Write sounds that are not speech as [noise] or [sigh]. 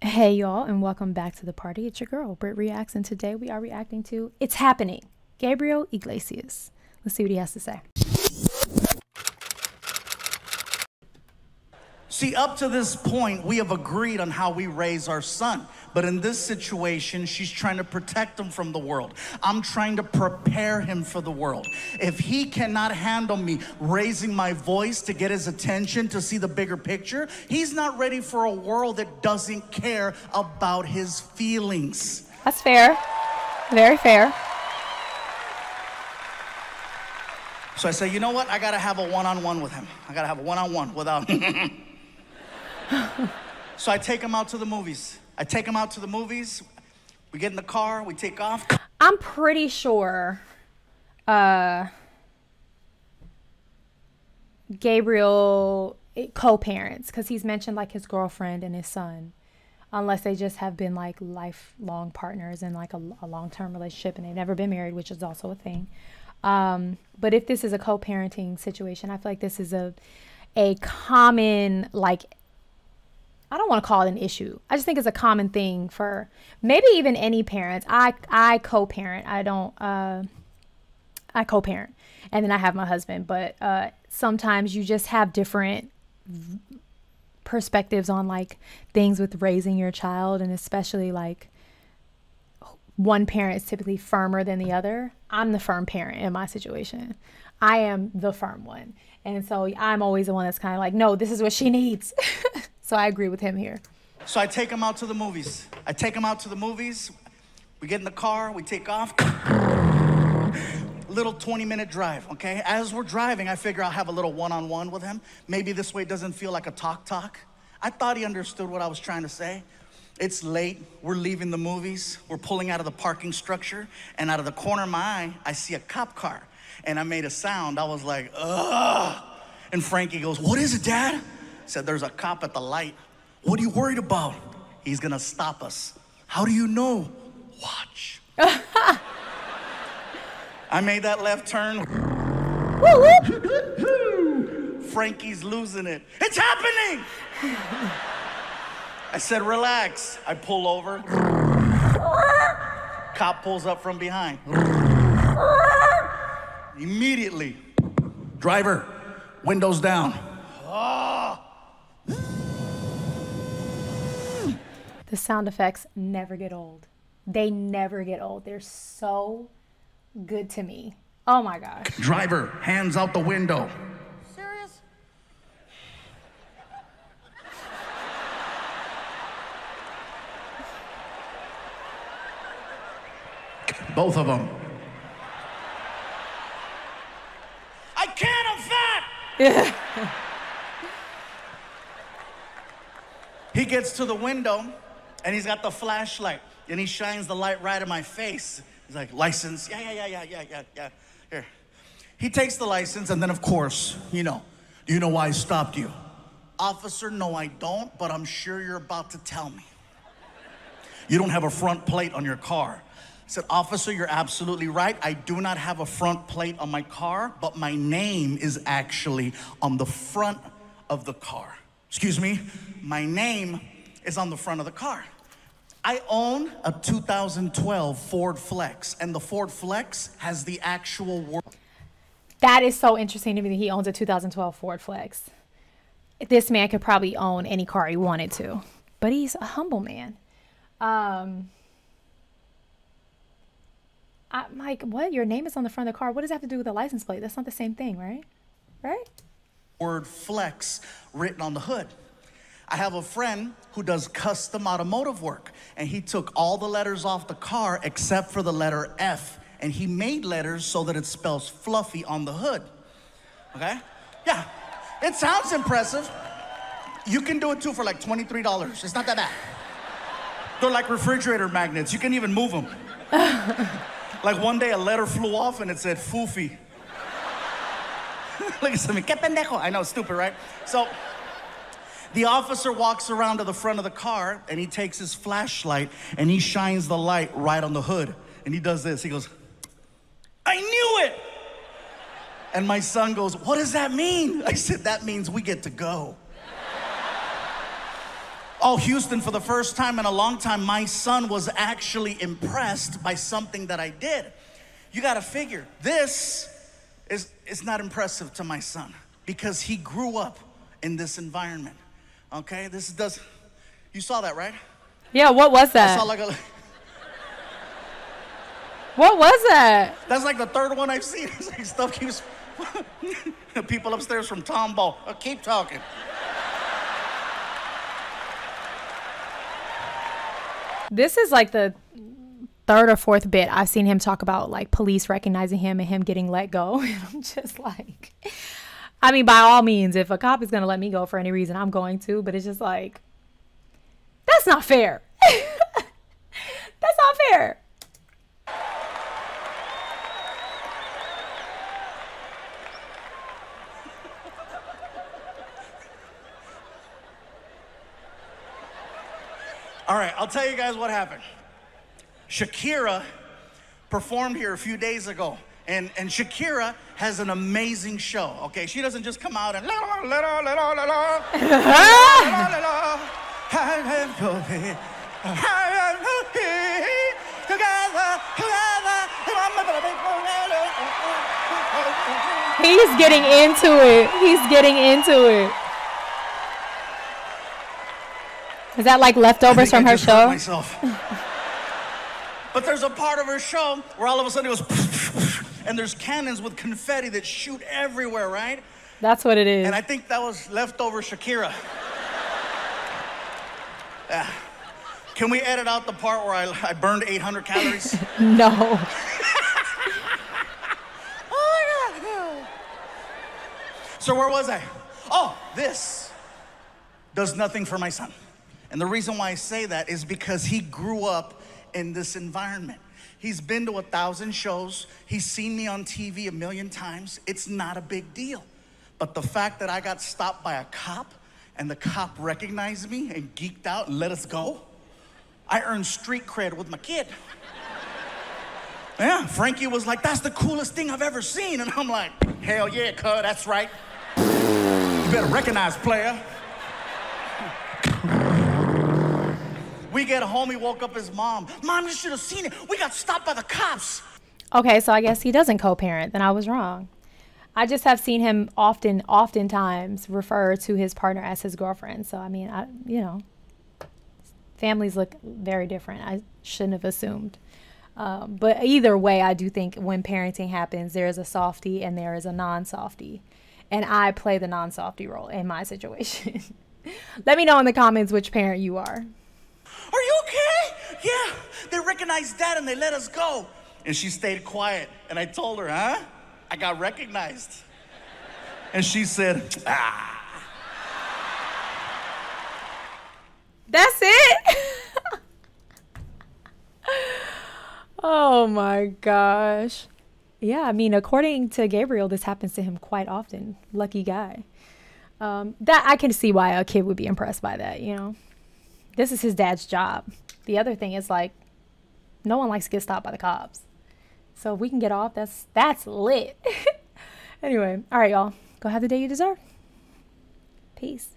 Hey y'all, and welcome back to the party. It's your girl, Britt Reacts, and today we are reacting to It's Happening, Gabriel Iglesias. Let's see what he has to say. See, up to this point, we have agreed on how we raise our son. But in this situation, she's trying to protect him from the world. I'm trying to prepare him for the world. If he cannot handle me raising my voice to get his attention, to see the bigger picture, he's not ready for a world that doesn't care about his feelings. That's fair. Very fair. So I say, you know what? I gotta have a one on one with him. I gotta have a one on one without. [laughs] [laughs] so I take him out to the movies. I take him out to the movies. We get in the car, we take off. I'm pretty sure uh, Gabriel co-parents because he's mentioned like his girlfriend and his son unless they just have been like lifelong partners in like a, a long-term relationship and they've never been married which is also a thing um, but if this is a co-parenting situation i feel like this is a a common like I don't want to call it an issue. I just think it's a common thing for maybe even any parents. I I co-parent. I don't uh I co-parent. And then I have my husband, but uh sometimes you just have different perspectives on like things with raising your child and especially like one parent is typically firmer than the other. I'm the firm parent in my situation. I am the firm one. And so I'm always the one that's kind of like, no, this is what she needs. [laughs] So I agree with him here. So I take him out to the movies. I take him out to the movies. We get in the car, we take off. little 20 minute drive, okay? As we're driving, I figure I'll have a little one on one with him. Maybe this way it doesn't feel like a talk talk. I thought he understood what I was trying to say. It's late, we're leaving the movies, we're pulling out of the parking structure, and out of the corner of my eye, I see a cop car. And I made a sound. I was like, ugh. And Frankie goes, What is it, Dad? Said, There's a cop at the light. What are you worried about? He's gonna stop us. How do you know? Watch. [laughs] I made that left turn. Frankie's losing it. It's happening! I said, relax. I pull over. Cop pulls up from behind. Immediately, driver, windows down. The sound effects never get old. They never get old. They're so good to me. Oh my gosh. Driver, hands out the window. Serious? Both of them. I can't, I'm fat! Yeah. he gets to the window and he's got the flashlight and he shines the light right in my face. He's like, license? Yeah, yeah, yeah, yeah, yeah, yeah, yeah. Here. He takes the license and then, of course, you know, do you know why I stopped you? Officer, no, I don't, but I'm sure you're about to tell me. You don't have a front plate on your car. I said, Officer, you're absolutely right. I do not have a front plate on my car, but my name is actually on the front of the car. Excuse me, my name is on the front of the car. I own a 2012 Ford Flex, and the Ford Flex has the actual word. That is so interesting to me that he owns a 2012 Ford Flex. This man could probably own any car he wanted to, but he's a humble man. Um, I'm like, what? Your name is on the front of the car. What does that have to do with the license plate? That's not the same thing, right? Right? Word flex written on the hood. I have a friend who does custom automotive work, and he took all the letters off the car except for the letter F, and he made letters so that it spells fluffy on the hood. Okay? Yeah, it sounds impressive. You can do it too for like $23. It's not that bad. They're like refrigerator magnets, you can even move them. [laughs] like one day a letter flew off and it said Foofy. [laughs] Look at me, que pendejo. I know, stupid, right? So, the officer walks around to the front of the car and he takes his flashlight and he shines the light right on the hood. And he does this. He goes, I knew it. And my son goes, What does that mean? I said, That means we get to go. Oh, Houston, for the first time in a long time, my son was actually impressed by something that I did. You gotta figure, this is, is not impressive to my son because he grew up in this environment. Okay, this does, you saw that, right? Yeah, what was I that? saw like a, what was that? that's like the third one I've seen. [laughs] It's like stuff keeps, [laughs] people upstairs from Tombow, uh, keep talking. This is like the third or fourth bit I've seen him talk about like police recognizing him and him getting let go. [laughs] And I'm just like, I mean, by all means, if a cop is going to let me go for any reason, I'm going to, but it's just like, that's not fair. [laughs] that's not fair. All right, I'll tell you guys what happened. Shakira performed here a few days ago. And, and Shakira has an amazing show, okay? She doesn't just come out and la la la la la la la la. He's getting into it. He's getting into it. Is that like leftovers from I her show? myself. but there's a part of her show where all of a sudden it goes, and there's cannons with confetti that shoot everywhere, right? That's what it is. And I think that was leftover Shakira. Yeah. [laughs] Can we edit out the part where I, I burned 800 calories? [laughs] no. [laughs] oh my God. So where was I? Oh, this does nothing for my son. And the reason why I say that is because he grew up in this environment. He's been to a thousand shows. He's seen me on TV a million times. It's not a big deal. But the fact that I got stopped by a cop and the cop recognized me and geeked out and let us go, I earned street cred with my kid. Yeah, Frankie was like, that's the coolest thing I've ever seen. And I'm like, hell yeah, cuz, that's right. You better recognize, player. We get home, he woke up his mom. Mom, you should have seen it. We got stopped by the cops. Okay, so I guess he doesn't co-parent. Then I was wrong. I just have seen him often, oftentimes refer to his partner as his girlfriend. So I mean, I, you know, families look very different. I shouldn't have assumed. Um, but either way, I do think when parenting happens, there is a softie and there is a non-softie, and I play the non-softie role in my situation. [laughs] Let me know in the comments which parent you are. Are you okay? Yeah. They recognized dad and they let us go. And she stayed quiet. And I told her, huh? I got recognized. And she said, ah. That's it. [laughs] oh my gosh. Yeah, I mean, according to Gabriel, this happens to him quite often. Lucky guy. Um, that I can see why a kid would be impressed by that. You know, this is his dad's job. The other thing is like, no one likes to get stopped by the cops. So if we can get off, that's that's lit. [laughs] anyway, all right, y'all. Go have the day you deserve. Peace.